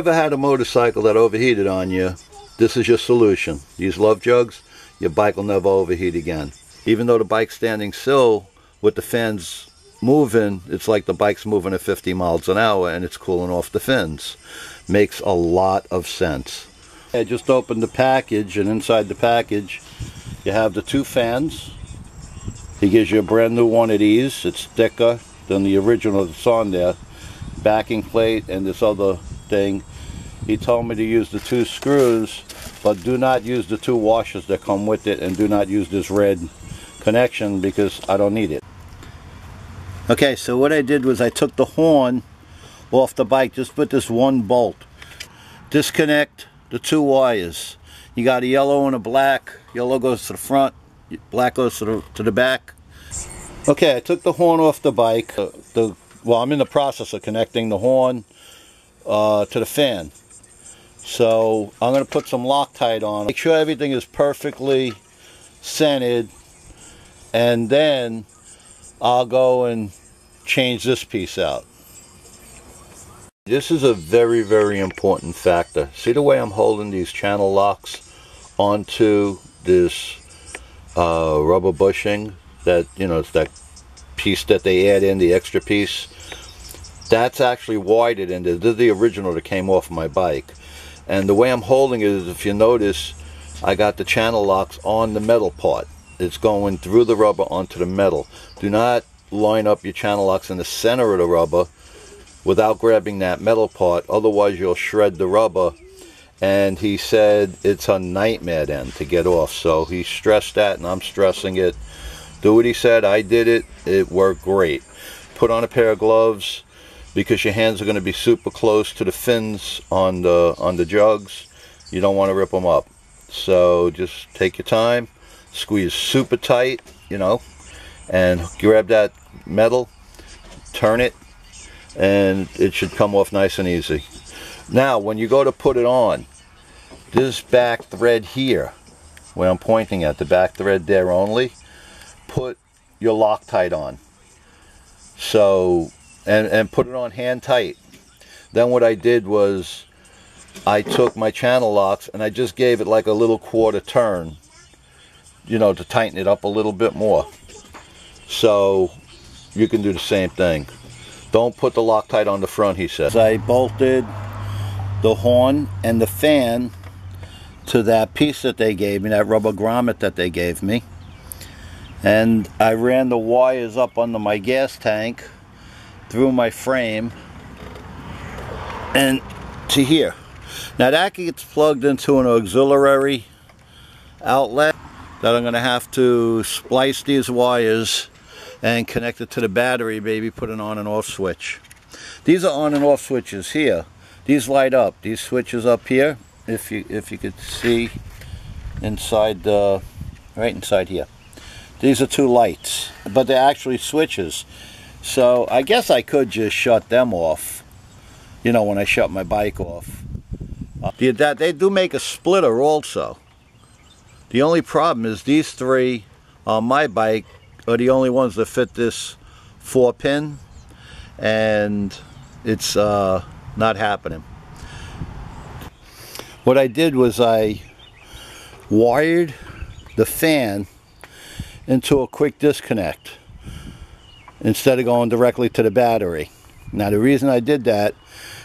ever had a motorcycle that overheated on you, this is your solution. Use love jugs, your bike will never overheat again. Even though the bike's standing still with the fans moving, it's like the bike's moving at 50 miles an hour and it's cooling off the fins. Makes a lot of sense. I just opened the package and inside the package you have the two fans. He gives you a brand new one of these. It's thicker than the original that's on there. Backing plate and this other thing. He told me to use the two screws but do not use the two washers that come with it and do not use this red connection because I don't need it. Okay, so what I did was I took the horn off the bike just put this one bolt. Disconnect the two wires. You got a yellow and a black. Yellow goes to the front, black goes to the, to the back. Okay, I took the horn off the bike. Uh, the Well, I'm in the process of connecting the horn uh, to the fan. So I'm going to put some Loctite on. Make sure everything is perfectly centered. And then I'll go and change this piece out. This is a very, very important factor. See the way I'm holding these channel locks onto this uh, rubber bushing that, you know, it's that piece that they add in, the extra piece. That's actually widened and this is the original that came off my bike. And the way I'm holding it is, if you notice, I got the channel locks on the metal part. It's going through the rubber onto the metal. Do not line up your channel locks in the center of the rubber without grabbing that metal part. Otherwise you'll shred the rubber. And he said it's a nightmare then to get off. So he stressed that and I'm stressing it. Do what he said. I did it. It worked great. Put on a pair of gloves because your hands are going to be super close to the fins on the on the jugs you don't want to rip them up so just take your time squeeze super tight you know and grab that metal turn it and it should come off nice and easy. Now, when you go to put it on, this back thread here, where I'm pointing at, the back thread there only, put your Loctite on. So, and, and put it on hand tight. Then what I did was, I took my channel locks and I just gave it like a little quarter turn, you know, to tighten it up a little bit more. So, you can do the same thing. Don't put the Loctite on the front, he said. I bolted the horn and the fan to that piece that they gave me, that rubber grommet that they gave me. And I ran the wires up under my gas tank through my frame and to here. Now that gets plugged into an auxiliary outlet that I'm going to have to splice these wires and connect it to the battery maybe put an on and off switch. These are on and off switches here. These light up. These switches up here if you if you could see inside the right inside here. These are two lights but they're actually switches so I guess I could just shut them off you know when I shut my bike off. Uh, they do make a splitter also. The only problem is these three on my bike are the only ones that fit this four pin and it's uh, not happening. What I did was I wired the fan into a quick disconnect instead of going directly to the battery. Now the reason I did that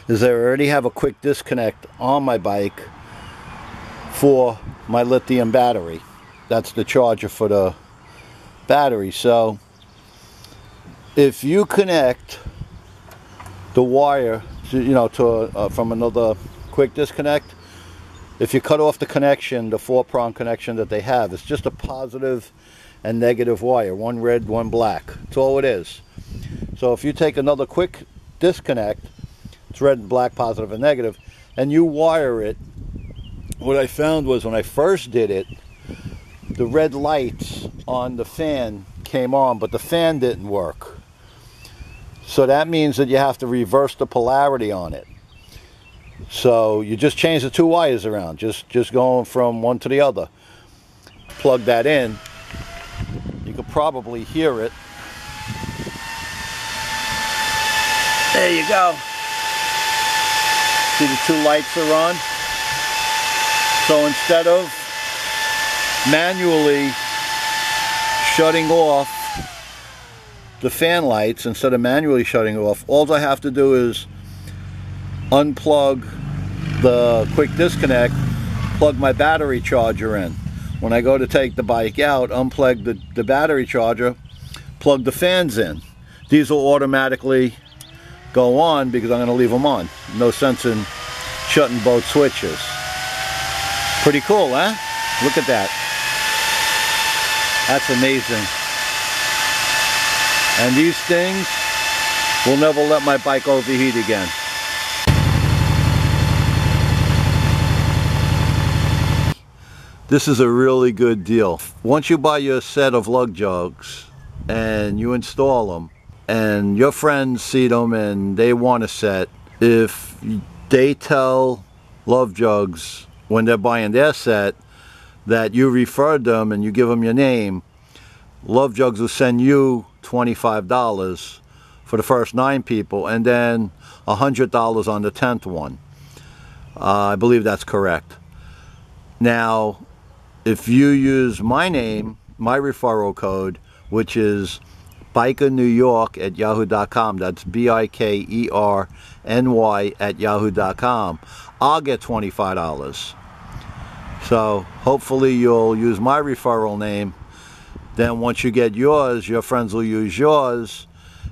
is I already have a quick disconnect on my bike for my lithium battery. That's the charger for the battery. So if you connect the wire, to, you know, to uh, from another quick disconnect, if you cut off the connection, the four prong connection that they have, it's just a positive and negative wire, one red, one black. That's all it is. So if you take another quick disconnect, it's red and black, positive and negative, and you wire it, what I found was when I first did it, the red lights on the fan came on, but the fan didn't work. So that means that you have to reverse the polarity on it. So you just change the two wires around, just, just going from one to the other. Plug that in. You could probably hear it. There you go. See the two lights are on? So instead of manually shutting off the fan lights, instead of manually shutting off, all I have to do is unplug the quick disconnect, plug my battery charger in. When I go to take the bike out, unplug the, the battery charger, plug the fans in. These will automatically go on because I'm going to leave them on. No sense in shutting both switches. Pretty cool, huh? Look at that. That's amazing. And these things will never let my bike overheat again. This is a really good deal. Once you buy your set of love jugs and you install them and your friends see them and they want a set, if they tell Love Jugs when they're buying their set that you referred them and you give them your name, Love Jugs will send you $25 for the first nine people and then $100 on the 10th one. Uh, I believe that's correct. Now, if you use my name, my referral code, which is Biker New York at yahoo.com, that's B-I-K-E-R-N-Y at yahoo.com, I'll get $25. So hopefully you'll use my referral name. Then once you get yours, your friends will use yours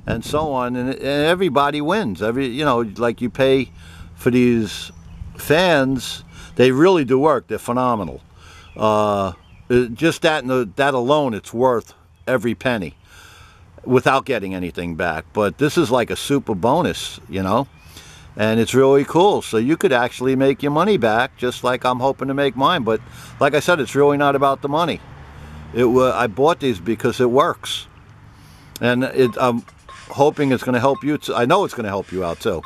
and so on. And, and everybody wins. Every You know, like you pay for these fans, they really do work. They're phenomenal. Uh, just that, the, that alone, it's worth every penny without getting anything back. But this is like a super bonus, you know, and it's really cool. So you could actually make your money back just like I'm hoping to make mine. But like I said, it's really not about the money. It uh, I bought these because it works. And it, I'm hoping it's going to help you. I know it's going to help you out too.